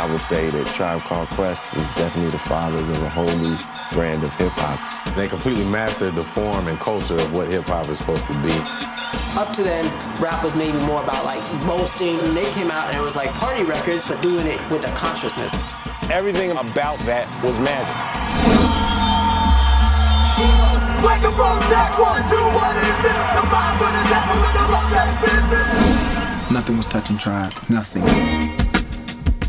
I would say that Tribe Called Quest was definitely the fathers of a whole new brand of hip hop. They completely mastered the form and culture of what hip hop is supposed to be. Up to then, rap was maybe more about like boasting. And they came out and it was like party records, but doing it with a consciousness. Everything about that was magic. Microphone check, one, two, what is this? The five for the devil with the rock that business. Nothing was touching Tribe. Nothing.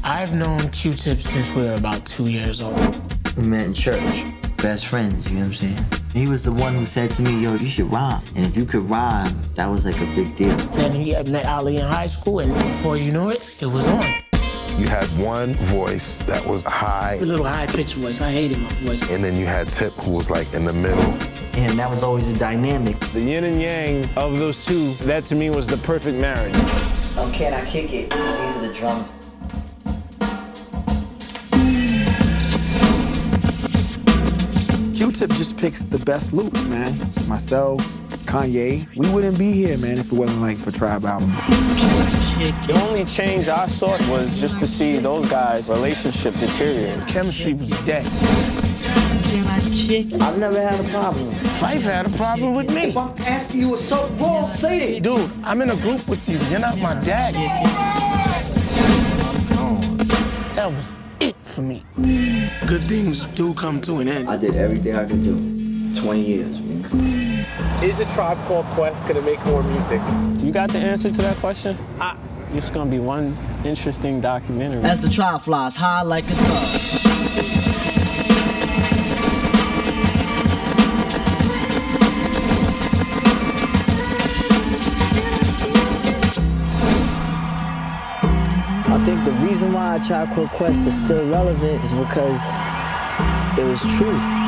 I've known Q-Tip since we were about two years old. We met in church. Best friends, you know what I'm saying? He was the one who said to me, yo, you should rhyme. And if you could rhyme, that was like a big deal. Then he met Ali in high school, and before you knew it, it was on. You had one voice that was high. A little high-pitched voice. I hated my voice. And then you had Tip, who was like in the middle. And that was always a dynamic. The yin and yang of those two, that to me was the perfect marriage. Oh, can I kick it? These are the drums. Q-Tip just picks the best loops, man. Myself, Kanye, we wouldn't be here, man, if it wasn't like for Tribe album. The only change I sought was just to see those guys' relationship deteriorate. Chemistry was dead. I've never had a problem. Phife had a problem with me. If I'm asking you a so wrong, say it. Dude, I'm in a group with you. You're not my dad. That was it for me. Good things do come to an end. I did everything I could do. 20 years. Man. Is a tribe called Quest gonna make more music? You got the answer to that question? I, it's gonna be one interesting documentary. As the tribe flies high like a dove. Think the reason why Tribe Called Quest is still relevant is because it was truth.